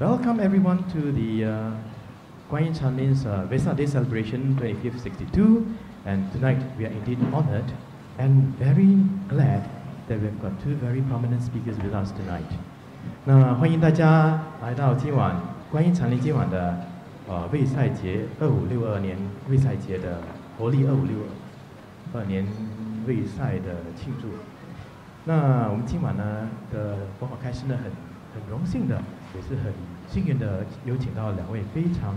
Welcome everyone to the uh, Guan Yin Chanlin's uh, Vesak Day celebration 25th 62 and tonight we are indeed honored and very glad that we've got two very prominent speakers with us tonight. 那欢迎大家来到今晚观音禅林今晚的呃卫赛节二五六二年卫赛节的活力二五六二年卫赛的庆祝。那我们今晚呢的佛法开示呢很 很荣幸的，也是很幸运的，有请到两位非常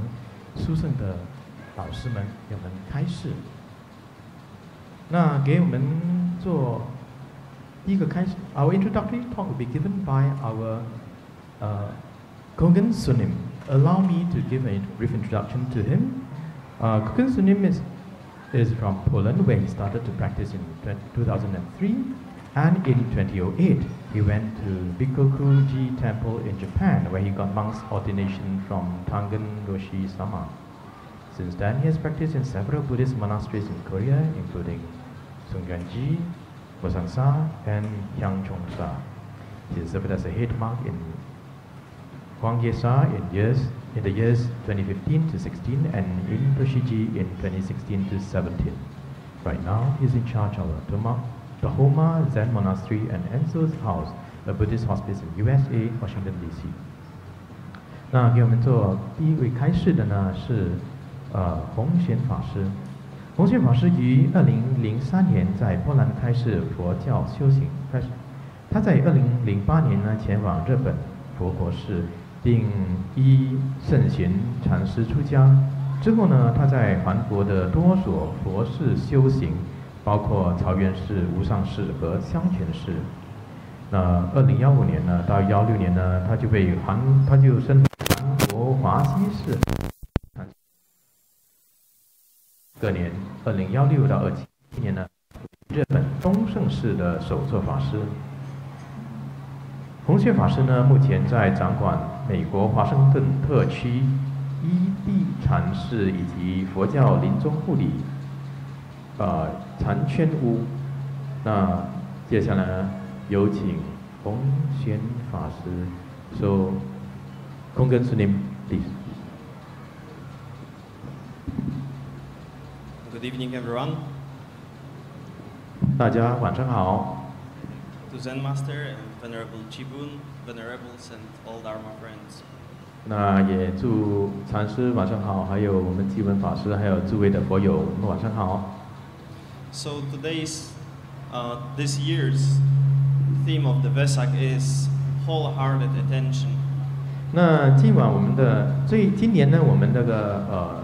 殊胜的老师们给我们开示。那给我们做第一个开始，Our introductory talk will be given by our uh, Kogan Sunim. Allow me to give a brief introduction to him. Uh, Kogan Sunim is, is from Poland, where he started to practice in 2003. And in 2008, he went to Bukkokuji Temple in Japan, where he got monk's ordination from Tangen Roshi Sama. Since then, he has practiced in several Buddhist monasteries in Korea, including Sungyanji, Bosangsa, and Hyangchongsa. He served as a head monk in Gwangyesa in years in the years 2015 to 16 and in Toshiji in 2016 to 17. Right now, he's in charge of The Homa Zen Monastery and Enso's House, a Buddhist hospice in USA, Washington D.C. 那给我们做第一位开示的呢是呃弘玄法师。弘玄法师于二零零三年在波兰开示佛教修行，开始他在二零零八年呢前往日本佛国寺，并依圣贤禅师出家。之后呢，他在韩国的多所佛寺修行。包括曹源寺、无上寺和香泉寺。那二零幺五年呢，到幺六年呢，他就被韩，他就升韩国华西寺。隔年，二零幺六到二七年呢，日本东胜寺的首座法师。弘学法师呢，目前在掌管美国华盛顿特区伊地禅寺以及佛教临终护理。呃，禅圈屋。那接下来呢，有请洪玄法师说，空根师您，please。Good evening, everyone. 大家晚上好。To Zen Master and Venerable Chibun, Venerables and all Dharma friends. 那也祝禅师晚上好，还有我们基文法师，还有诸位的佛友，晚上好。So today's, uh, this year's theme of the Vesak is wholehearted attention. 那今晚我们的这今年呢，我们那个呃，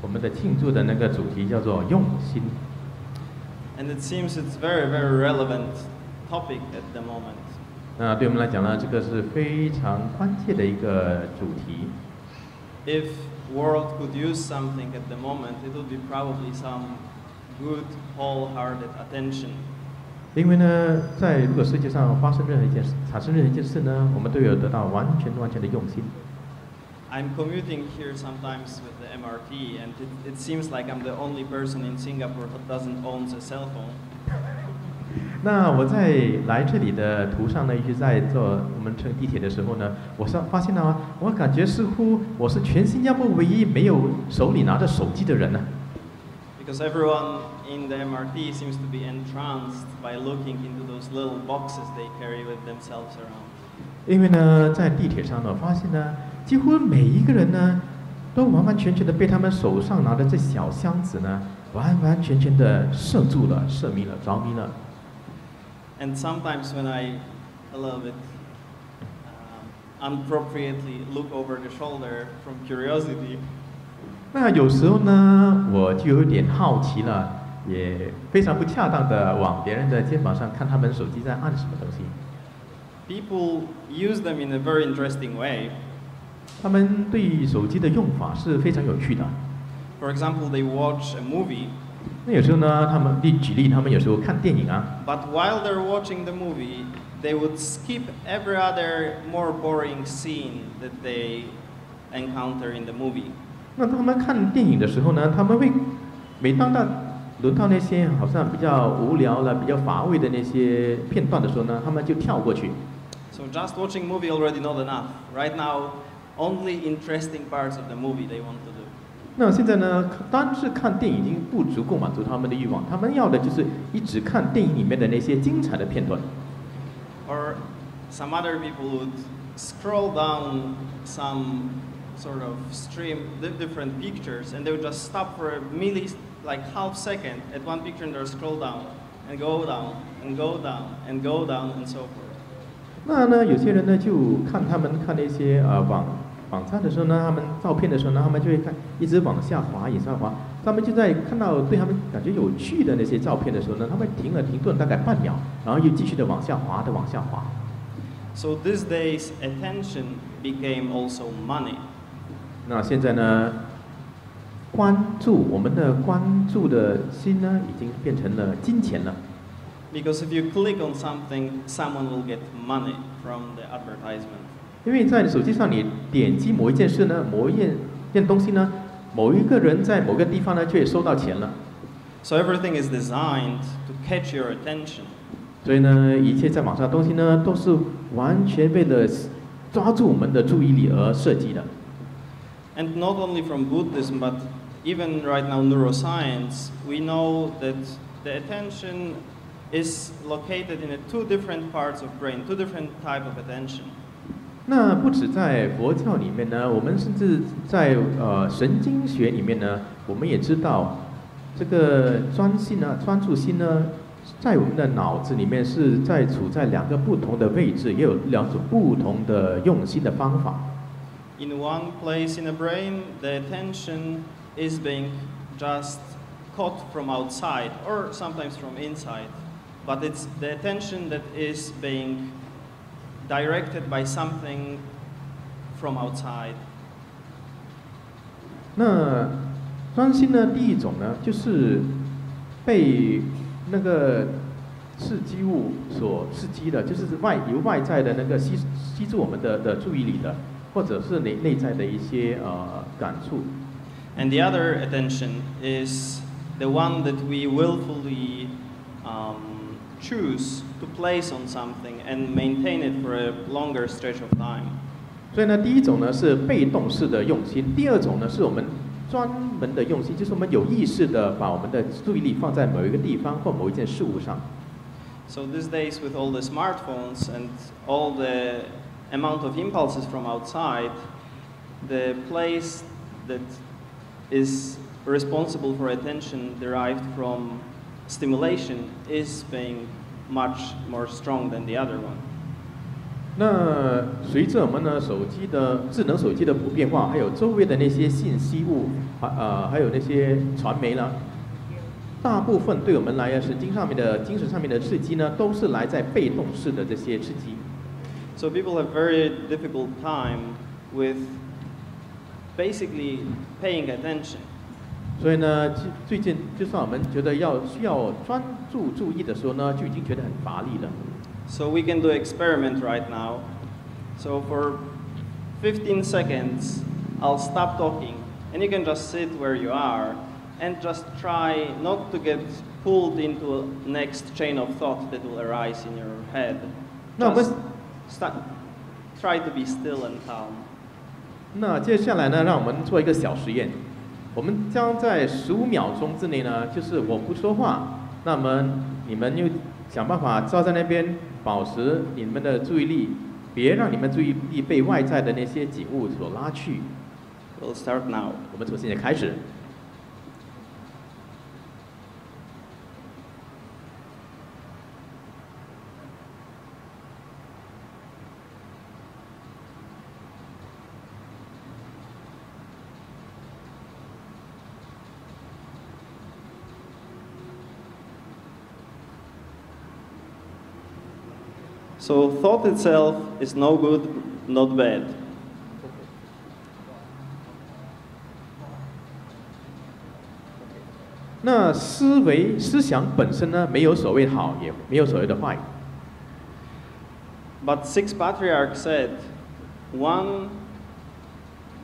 我们的庆祝的那个主题叫做用心。And it seems it's very very relevant topic at the moment. 那对我们来讲呢，这个是非常关键的一个主题。If world could use something at the moment, it would be probably some good wholehearted attention. 因为呢，在如果世界上发生任何一件事，产生任何一件事呢，我们都有得到完全完全的用心。I'm commuting here sometimes with the MRT, and it, it seems like I'm the only person in Singapore who doesn't own a cell phone. 那我在来这里的途上呢，一直在坐我们乘地铁的时候呢，我是发现到，我感觉似乎我是全新加坡唯一没有手里拿着手机的人呢。because everyone in the MRT seems to be entranced by looking into those little boxes they carry with themselves around. 因为呢，在地铁上呢，发现呢，几乎每一个人呢，都完完全全的被他们手上拿的这小箱子呢，完完全全的摄住了、摄迷了、着迷了。And sometimes when I a little bit um, unappropriately look over the shoulder from curiosity. 那有时候呢，我就有点好奇了，也非常不恰当的往别人的肩膀上看他们手机在按什么东西。People use them in a very interesting way. 他们对手机的用法是非常有趣的。For example, they watch a movie. 那有时候呢，他们例举例，他们有时候看电影啊。But while they're watching the movie, they would skip every other more boring scene that they encounter in the movie. 那他们看电影的时候呢，他们会每当到轮到那些好像比较无聊了、比较乏味的那些片段的时候呢，他们就跳过去。So just watching movie already not enough. Right now, only interesting parts of the movie they want to do. 那现在呢，单是看电影已经不足够满足他们的欲望，他们要的就是一直看电影里面的那些精彩的片段。Or some other people would scroll down some sort of stream di- different pictures and they would just stop for a milli like half second at one picture and they'll scroll down and go down and go down and go down and so forth. 那呢，有些人呢就看他们看那些呃网网站的时候呢，他们照片的时候呢，他们就会看一直往下滑，往下滑。他们就在看到对他们感觉有趣的那些照片的时候呢，他们停了停顿大概半秒，然后又继续的往下滑的往下滑。 So these days attention became also money. 那现在呢，关注我们的关注的心呢，已经变成了金钱了。Because if you click on something, someone will get money from the advertisement. 因为在手机上你点击某一件事呢，某一件件东西呢，某一个人在某个地方呢，却收到钱了。So everything is designed to catch your attention. 所以呢，一切在网上的东西呢，都是完全为了抓住我们的注意力而设计的。And not only from Buddhism, but even right now neuroscience, we know that the attention is located in a two different parts of brain, two different type of attention. 那不止在佛教里面呢，我们甚至在呃神经学里面呢，我们也知道，这个专心呢、专注心呢，在我们的脑子里面是在处在两个不同的位置，也有两种不同的用心的方法。In one place in the brain, the attention is being just caught from outside or sometimes from inside. But it's the attention that is being directed by something from outside. 那专心呢，第一种呢，就是被那个刺激物所刺激的，就是外由外在的那个吸吸住我们的的注意力的， 或者是内内在的一些呃感触。 And the other attention is the one that we willfully um, choose to place on something and maintain it for a longer stretch of time. 所以呢，第一种呢是被动式的用心，第二种呢是我们专门的用心，就是我们有意识的把我们的注意力放在某一个地方或某一件事物上。 So these days, with all the smartphones and all the amount of impulses from outside, the place that is responsible for attention derived from stimulation is being much more strong than the other one. 那随着我们的手机的智能手机的普遍化，还有周围的那些信息物，还呃还有那些传媒呢，大部分对我们来神经上面的精神上面的刺激呢，都是来在被动式的这些刺激。 So people have very difficult time with basically paying attention. 所以呢，最最近就算我们觉得要需要专注注意的时候呢，就已经觉得很乏力了。 So we can do experiment right now. So for 15 seconds, I'll stop talking, and you can just sit where you are and just try not to get pulled into a next chain of thought that will arise in your head. No, Just but- sta- try to be still and calm. 那接下来呢，让我们做一个小实验。我们将在十五秒钟之内呢，就是我不说话，那么你们就想办法坐在那边，保持你们的注意力，别让你们注意力被外在的那些景物所拉去。We'll start now. 我们从现在开始。So thought itself is no good, not bad. 那思维思想本身呢，没有所谓好，也没有所谓的坏。 But six patriarchs said, one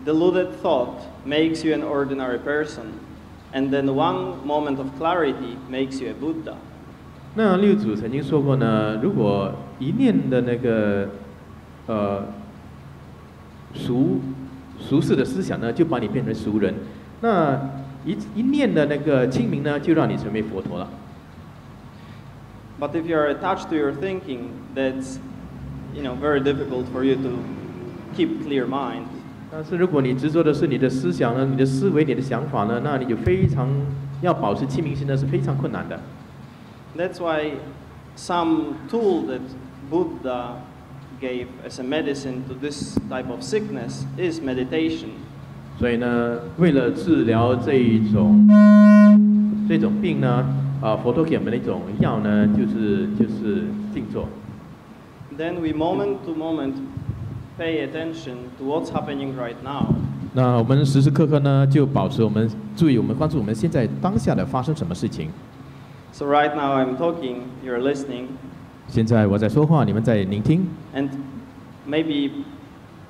deluded thought makes you an ordinary person, and then one moment of clarity makes you a Buddha. 那六祖曾经说过呢，如果 一念的那个呃俗俗世的思想呢，就把你变成俗人。那一一念的那个清明呢，就让你成为佛陀了。But if you are attached to your thinking, that's you know very difficult for you to keep clear mind. 但是如果你执着的是你的思想呢，你的思维、你的想法呢，那你就非常要保持清明心呢，是非常困难的。That's why some tool that Buddha gave as a medicine to this type of sickness is meditation. 所以呢，为了治疗这一种这种病呢，啊，佛陀给我们的一种药呢，就是就是静坐。 Then we moment to moment pay attention to what's happening right now. 那我们时时刻刻呢，就保持我们注意，我们关注我们现在当下的发生什么事情。 So right now I'm talking, you're listening, 现在我在说话，你们在聆听。 and maybe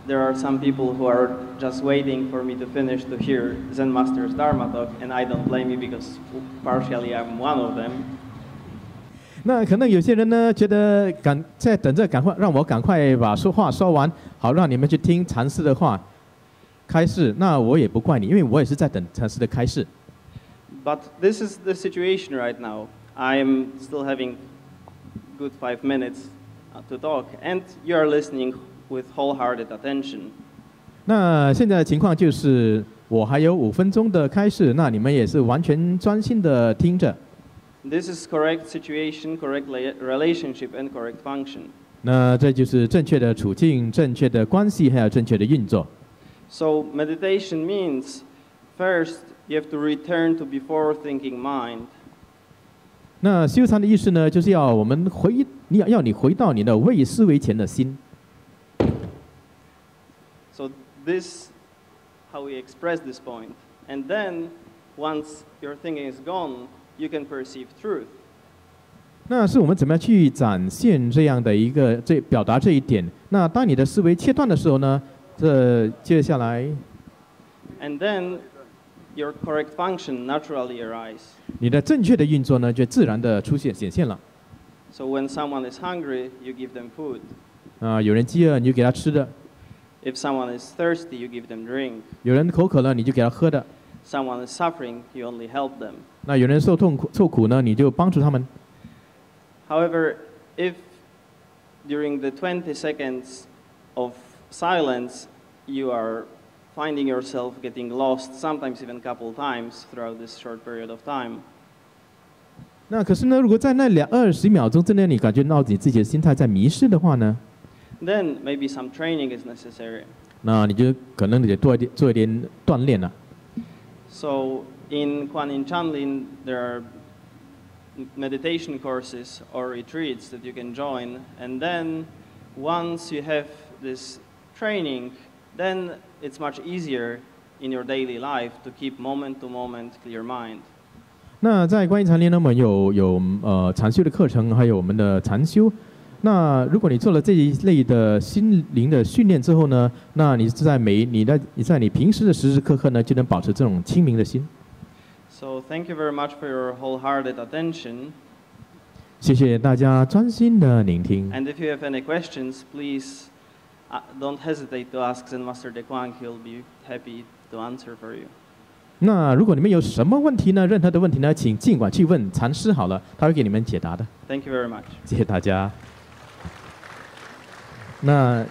there are some people who are just waiting for me to finish to hear Zen Master's Dharma talk, and I don't blame you because partially I'm one of them. 那可能有些人呢，觉得赶在等着，赶快让我赶快把说话说完，好让你们去听禅师的话开示。那我也不怪你，因为我也是在等禅师的开示。 But this is the situation right now. I'm still having good five minutes uh, to talk, and you are listening with wholehearted attention. 那现在的情况就是，我还有五分钟的开示，那你们也是完全专心的听着。 This is correct situation, correct la- relationship, and correct function. 那这就是正确的处境、正确的关系，还有正确的运作。 So, meditation means first you have to return to before thinking mind. 那修禅的意思呢，就是要我们回，你要要你回到你的未思维前的心。 So, this how we express this point. And then, once your thinking is gone, you can perceive truth. 那是我们怎么样去展现这样的一个这表达这一点？那当你的思维切断的时候呢，这接下来 And then, your correct function naturally arise. 你的正确的运作呢，就自然的出现显现了。 So, when someone is hungry, you give them food. 啊、有人饥饿你就给他吃的， If someone is thirsty, you give them drink. 有人口渴了你就给他喝的。 Someone is suffering, you only help them. 那有人受痛苦受苦呢，你就帮助他们。 However, if during the 20 seconds of silence you are finding yourself getting lost, sometimes even a couple times throughout this short period of time. 那可是呢，如果在那两二十秒钟之内，你感觉到你自己的心态在迷失的话呢，Then maybe some training is necessary. 那你就可能得做一点做一点锻炼了、So in Kwan Yin Chan Lin, there are meditation courses or retreats that you can join, and then once you have this training, then it's much easier in your daily life to keep moment to moment clear mind. 那在观音禅林呢，我们有有呃禅修的课程，还有我们的禅修。那如果你做了这一类的心灵的训练之后呢，那你在每你的你在你平时的时时刻刻呢，就能保持这种清明的心。 So thank you very much for your wholehearted attention. 谢谢大家专心的聆听。 And if you have any questions, please uh, don't hesitate to ask Zen Master De Kuang. He'll be happy to answer for you. 那如果你们有什么问题呢，任何的问题呢，请尽管去问禅师好了，他会给你们解答的。Thank you very much. 谢谢大家。那。